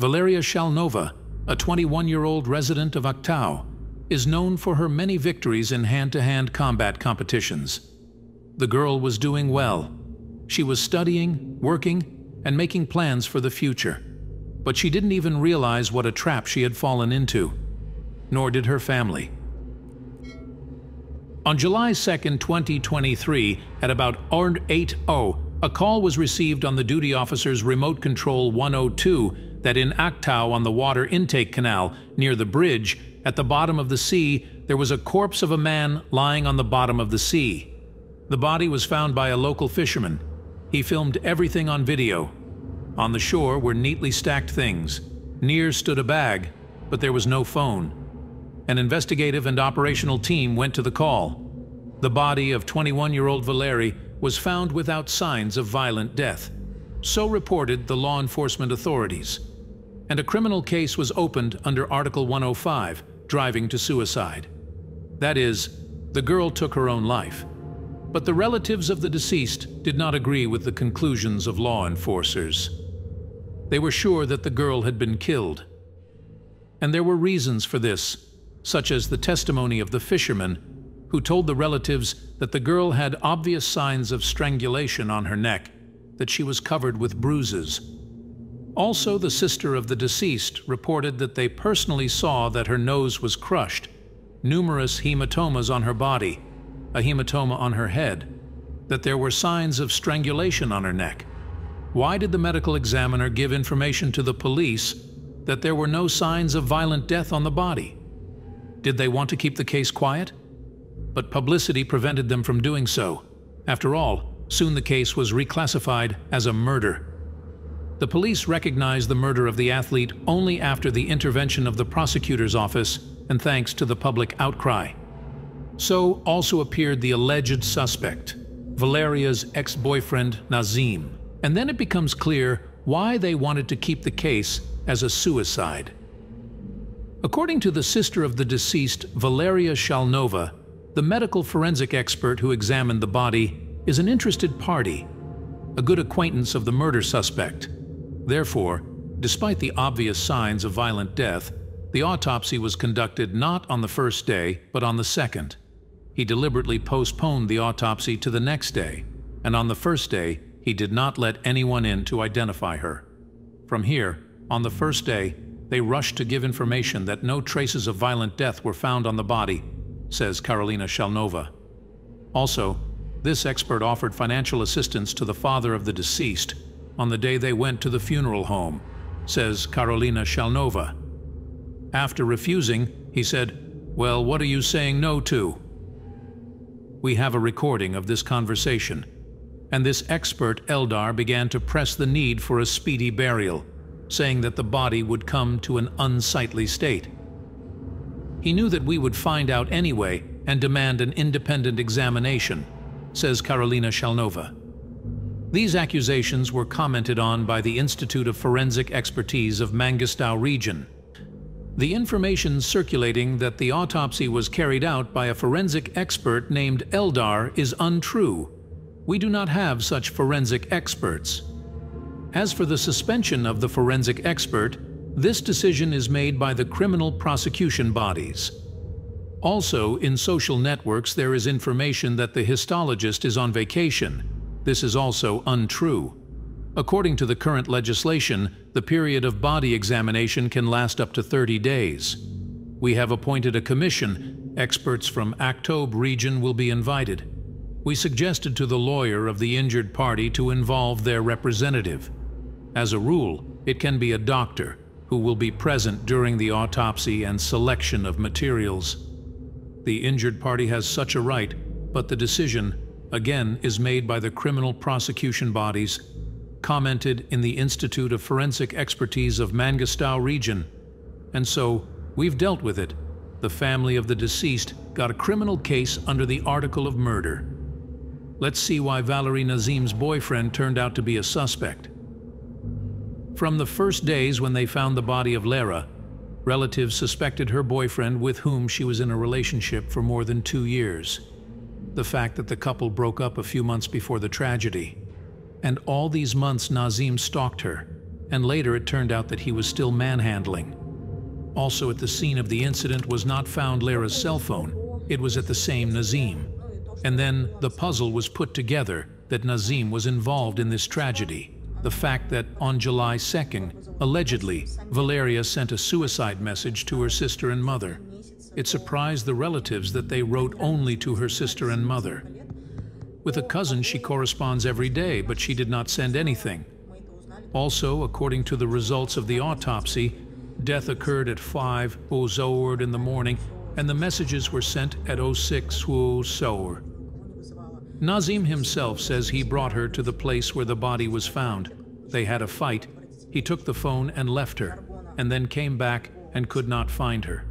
Valeria Shalnova, a 21-year-old resident of Aktau, is known for her many victories in hand-to-hand combat competitions. The girl was doing well. She was studying, working, and making plans for the future. But she didn't even realize what a trap she had fallen into. Nor did her family. On July 2, 2023, at about 8.0, a call was received on the duty officer's remote control 102 that in Aktau on the water intake canal, near the bridge, at the bottom of the sea, there was a corpse of a man lying on the bottom of the sea. The body was found by a local fisherman. He filmed everything on video. On the shore were neatly stacked things. Near stood a bag, but there was no phone. An investigative and operational team went to the call. The body of 21-year-old Valeri was found without signs of violent death. So reported the law enforcement authorities. And a criminal case was opened under Article 105, driving to suicide. That is, the girl took her own life. But the relatives of the deceased did not agree with the conclusions of law enforcers. They were sure that the girl had been killed. And there were reasons for this, such as the testimony of the fisherman who told the relatives that the girl had obvious signs of strangulation on her neck, that she was covered with bruises, also, the sister of the deceased reported that they personally saw that her nose was crushed, numerous hematomas on her body, a hematoma on her head, that there were signs of strangulation on her neck. Why did the medical examiner give information to the police that there were no signs of violent death on the body? Did they want to keep the case quiet? But publicity prevented them from doing so. After all, soon the case was reclassified as a murder. The police recognized the murder of the athlete only after the intervention of the prosecutor's office and thanks to the public outcry. So also appeared the alleged suspect, Valeria's ex-boyfriend Nazim. And then it becomes clear why they wanted to keep the case as a suicide. According to the sister of the deceased, Valeria Shalnova, the medical forensic expert who examined the body is an interested party, a good acquaintance of the murder suspect, Therefore, despite the obvious signs of violent death, the autopsy was conducted not on the first day, but on the second. He deliberately postponed the autopsy to the next day, and on the first day, he did not let anyone in to identify her. From here, on the first day, they rushed to give information that no traces of violent death were found on the body, says Karolina Shalnova. Also, this expert offered financial assistance to the father of the deceased on the day they went to the funeral home, says Karolina Shalnova. After refusing, he said, Well, what are you saying no to? We have a recording of this conversation, and this expert Eldar began to press the need for a speedy burial, saying that the body would come to an unsightly state. He knew that we would find out anyway and demand an independent examination, says Karolina Shalnova. These accusations were commented on by the Institute of Forensic Expertise of Mangistau region. The information circulating that the autopsy was carried out by a forensic expert named Eldar is untrue. We do not have such forensic experts. As for the suspension of the forensic expert, this decision is made by the criminal prosecution bodies. Also, in social networks there is information that the histologist is on vacation, this is also untrue. According to the current legislation, the period of body examination can last up to 30 days. We have appointed a commission. Experts from Aktobe region will be invited. We suggested to the lawyer of the injured party to involve their representative. As a rule, it can be a doctor who will be present during the autopsy and selection of materials. The injured party has such a right, but the decision again is made by the criminal prosecution bodies, commented in the Institute of Forensic Expertise of Mangistau region. And so, we've dealt with it. The family of the deceased got a criminal case under the article of murder. Let's see why Valerie Nazim's boyfriend turned out to be a suspect. From the first days when they found the body of Lara, relatives suspected her boyfriend with whom she was in a relationship for more than two years the fact that the couple broke up a few months before the tragedy. And all these months Nazim stalked her, and later it turned out that he was still manhandling. Also at the scene of the incident was not found Lara's cell phone, it was at the same Nazim. And then the puzzle was put together that Nazim was involved in this tragedy. The fact that on July 2nd, allegedly, Valeria sent a suicide message to her sister and mother. It surprised the relatives that they wrote only to her sister and mother. With a cousin, she corresponds every day, but she did not send anything. Also, according to the results of the autopsy, death occurred at 5 Ozoord in the morning, and the messages were sent at 06 Ozoord. Nazim himself says he brought her to the place where the body was found. They had a fight. He took the phone and left her, and then came back and could not find her.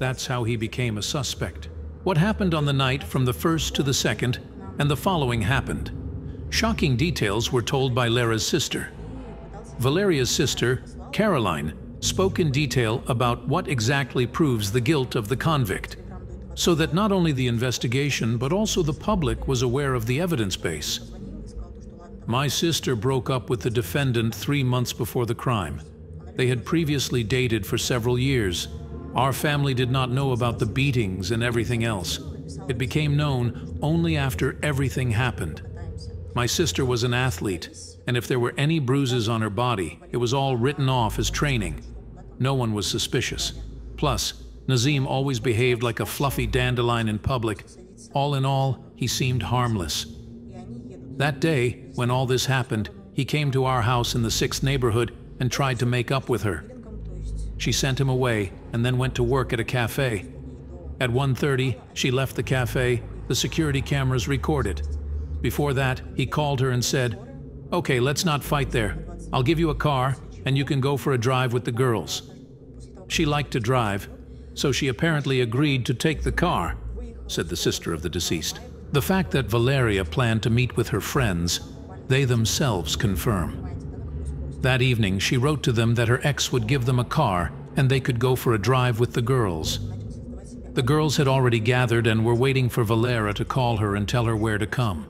That's how he became a suspect. What happened on the night from the first to the second, and the following happened. Shocking details were told by Lara's sister. Valeria's sister, Caroline, spoke in detail about what exactly proves the guilt of the convict, so that not only the investigation but also the public was aware of the evidence base. My sister broke up with the defendant three months before the crime. They had previously dated for several years. Our family did not know about the beatings and everything else. It became known only after everything happened. My sister was an athlete, and if there were any bruises on her body, it was all written off as training. No one was suspicious. Plus, Nazim always behaved like a fluffy dandelion in public. All in all, he seemed harmless. That day, when all this happened, he came to our house in the 6th neighborhood and tried to make up with her. She sent him away and then went to work at a cafe. At 1.30, she left the cafe, the security cameras recorded. Before that, he called her and said, Okay, let's not fight there. I'll give you a car, and you can go for a drive with the girls. She liked to drive, so she apparently agreed to take the car, said the sister of the deceased. The fact that Valeria planned to meet with her friends, they themselves confirm. That evening, she wrote to them that her ex would give them a car and they could go for a drive with the girls. The girls had already gathered and were waiting for Valera to call her and tell her where to come.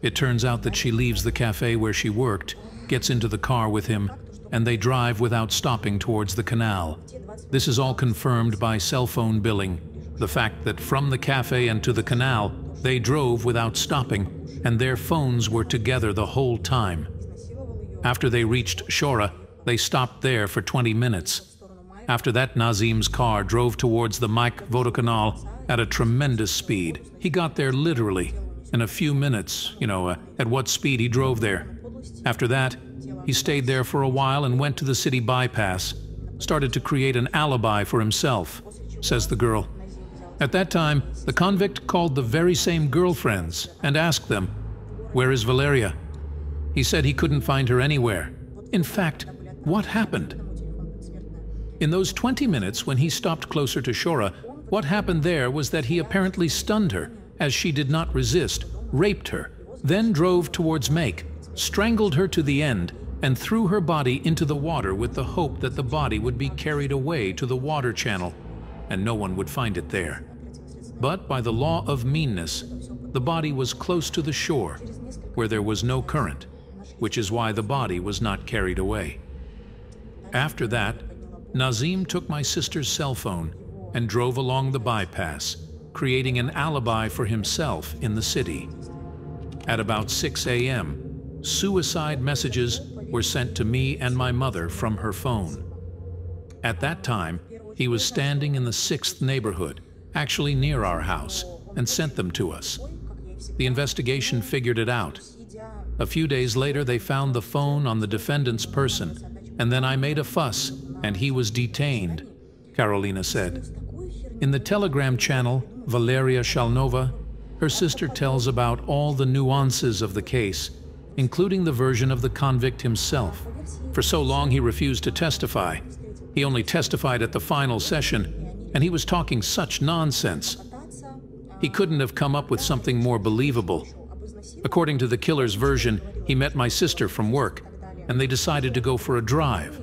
It turns out that she leaves the cafe where she worked, gets into the car with him, and they drive without stopping towards the canal. This is all confirmed by cell phone billing, the fact that from the cafe and to the canal, they drove without stopping, and their phones were together the whole time. After they reached Shora, they stopped there for 20 minutes. After that, Nazim's car drove towards the Mike Vodokanal at a tremendous speed. He got there literally in a few minutes, you know, uh, at what speed he drove there. After that, he stayed there for a while and went to the city bypass, started to create an alibi for himself, says the girl. At that time, the convict called the very same girlfriends and asked them, Where is Valeria? He said he couldn't find her anywhere. In fact, what happened? In those 20 minutes when he stopped closer to Shora, what happened there was that he apparently stunned her as she did not resist, raped her, then drove towards Make, strangled her to the end, and threw her body into the water with the hope that the body would be carried away to the water channel, and no one would find it there. But by the law of meanness, the body was close to the shore, where there was no current, which is why the body was not carried away. After that, Nazim took my sister's cell phone and drove along the bypass, creating an alibi for himself in the city. At about 6 a.m., suicide messages were sent to me and my mother from her phone. At that time, he was standing in the 6th neighborhood, actually near our house, and sent them to us. The investigation figured it out. A few days later, they found the phone on the defendant's person, and then I made a fuss, and he was detained, Carolina said. In the Telegram channel, Valeria Shalnova, her sister tells about all the nuances of the case including the version of the convict himself. For so long he refused to testify. He only testified at the final session, and he was talking such nonsense. He couldn't have come up with something more believable. According to the killer's version, he met my sister from work, and they decided to go for a drive.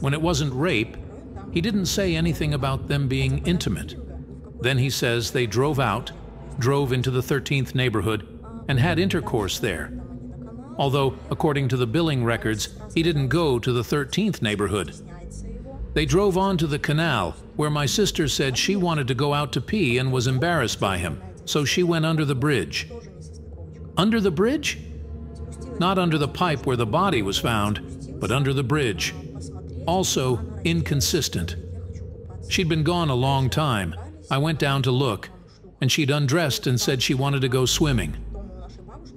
When it wasn't rape, he didn't say anything about them being intimate. Then he says they drove out, drove into the 13th neighborhood, and had intercourse there. although, according to the billing records, he didn't go to the 13th neighborhood. They drove on to the canal, where my sister said she wanted to go out to pee and was embarrassed by him, so she went under the bridge. Under the bridge? Not under the pipe where the body was found, but under the bridge. Also, inconsistent. She'd been gone a long time. I went down to look, and she'd undressed and said she wanted to go swimming.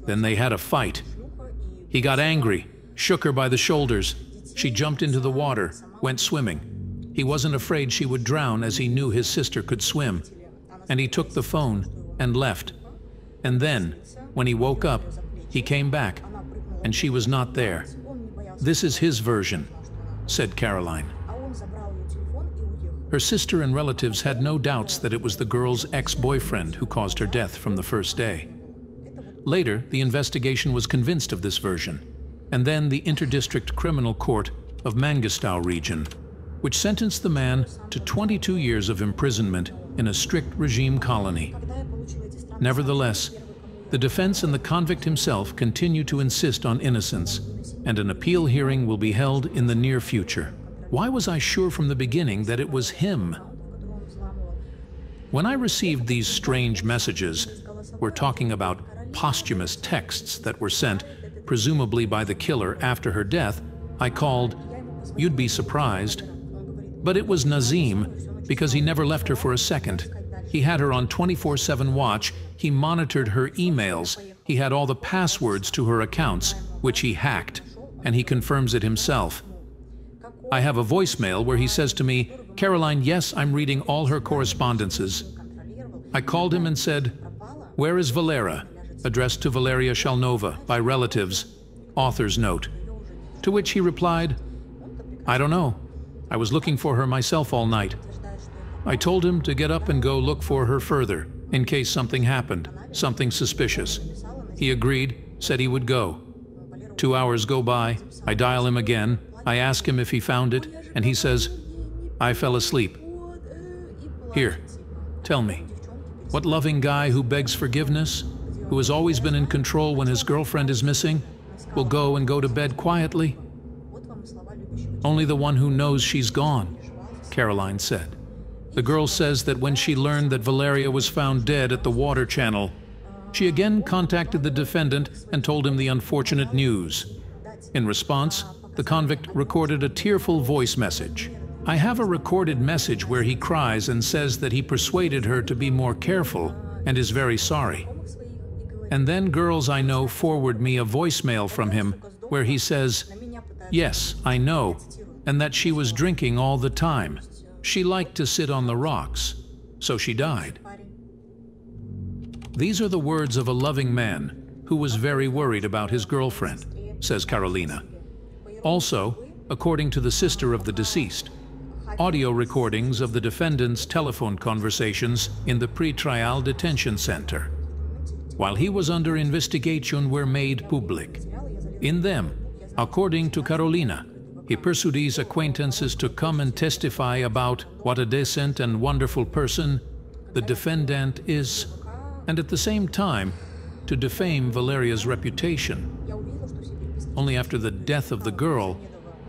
Then they had a fight. He got angry, shook her by the shoulders. She jumped into the water, went swimming. He wasn't afraid she would drown as he knew his sister could swim. And he took the phone and left. And then, when he woke up, he came back, and she was not there. This is his version, said Caroline. Her sister and relatives had no doubts that it was the girl's ex-boyfriend who caused her death from the first day. Later, the investigation was convinced of this version, and then the Interdistrict Criminal Court of Mangistau region, which sentenced the man to 22 years of imprisonment in a strict regime colony. Nevertheless, the defense and the convict himself continue to insist on innocence, and an appeal hearing will be held in the near future. Why was I sure from the beginning that it was him? When I received these strange messages, we're talking about posthumous texts that were sent, presumably by the killer after her death, I called, You'd be surprised. But it was Nazim, because he never left her for a second. He had her on 24-7 watch, he monitored her emails, he had all the passwords to her accounts, which he hacked, and he confirms it himself. I have a voicemail where he says to me, Caroline, yes, I'm reading all her correspondences. I called him and said, Where is Valera? Addressed to Valeria Shalnova by relatives. Author's note. To which he replied, I don't know. I was looking for her myself all night. I told him to get up and go look for her further, in case something happened, something suspicious. He agreed, said he would go. Two hours go by, I dial him again, I ask him if he found it, and he says, I fell asleep. Here, tell me, what loving guy who begs forgiveness, who has always been in control when his girlfriend is missing, will go and go to bed quietly? Only the one who knows she's gone, Caroline said. The girl says that when she learned that Valeria was found dead at the water channel, she again contacted the defendant and told him the unfortunate news. In response, the convict recorded a tearful voice message. I have a recorded message where he cries and says that he persuaded her to be more careful and is very sorry. And then girls I know forward me a voicemail from him where he says, Yes, I know, and that she was drinking all the time. She liked to sit on the rocks, so she died. These are the words of a loving man who was very worried about his girlfriend, says Carolina. Also, according to the sister of the deceased, audio recordings of the defendant's telephone conversations in the pre-trial detention center. While he was under investigation were made public. In them, according to Carolina, he pursued his acquaintances to come and testify about what a decent and wonderful person the defendant is, and at the same time, to defame Valeria's reputation. Only after the death of the girl,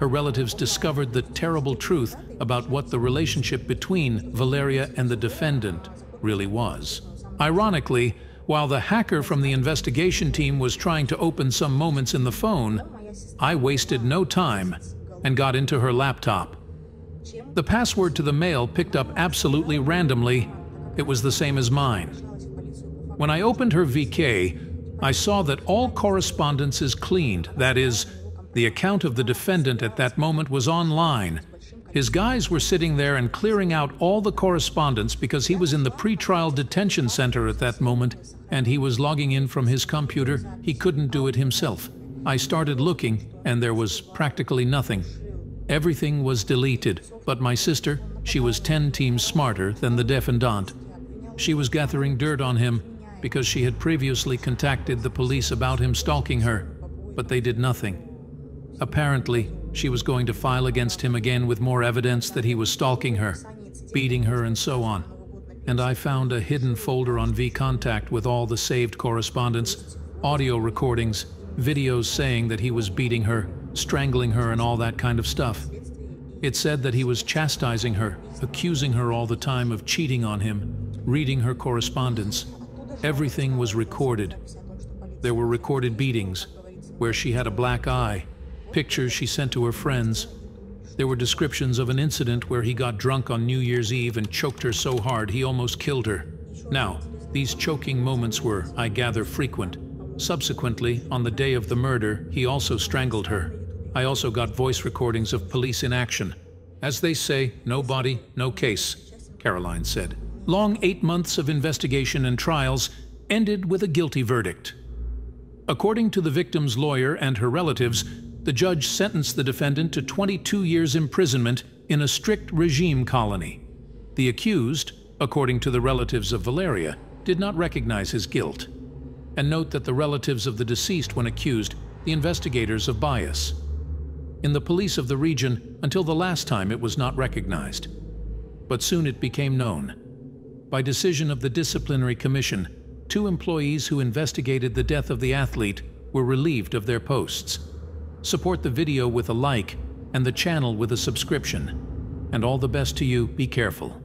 her relatives discovered the terrible truth about what the relationship between Valeria and the defendant really was. Ironically, while the hacker from the investigation team was trying to open some moments in the phone, I wasted no time and got into her laptop. The password to the mail picked up absolutely randomly. It was the same as mine. When I opened her VK, I saw that all correspondence is cleaned, that is, the account of the defendant at that moment was online. His guys were sitting there and clearing out all the correspondence because he was in the pretrial detention center at that moment and he was logging in from his computer. He couldn't do it himself. I started looking and there was practically nothing. Everything was deleted, but my sister, she was 10 teams smarter than the defendant. She was gathering dirt on him because she had previously contacted the police about him stalking her, but they did nothing. Apparently, she was going to file against him again with more evidence that he was stalking her, beating her and so on. And I found a hidden folder on VKontakte with all the saved correspondence, audio recordings, videos saying that he was beating her, strangling her, and all that kind of stuff. It said that he was chastising her, accusing her all the time of cheating on him, reading her correspondence. Everything was recorded. There were recorded beatings, where she had a black eye, pictures she sent to her friends. There were descriptions of an incident where he got drunk on New Year's Eve and choked her so hard he almost killed her. Now, these choking moments were, I gather, frequent. Subsequently, on the day of the murder, he also strangled her. I also got voice recordings of police in action. As they say, no body, no case, Caroline said. Long eight months of investigation and trials ended with a guilty verdict. According to the victim's lawyer and her relatives, the judge sentenced the defendant to 22 years imprisonment in a strict regime colony. The accused, according to the relatives of Valeria, did not recognize his guilt. And note that the relatives of the deceased when accused, the investigators of bias. In the police of the region, until the last time it was not recognized. But soon it became known. By decision of the Disciplinary Commission, two employees who investigated the death of the athlete were relieved of their posts. Support the video with a like and the channel with a subscription. And all the best to you, be careful.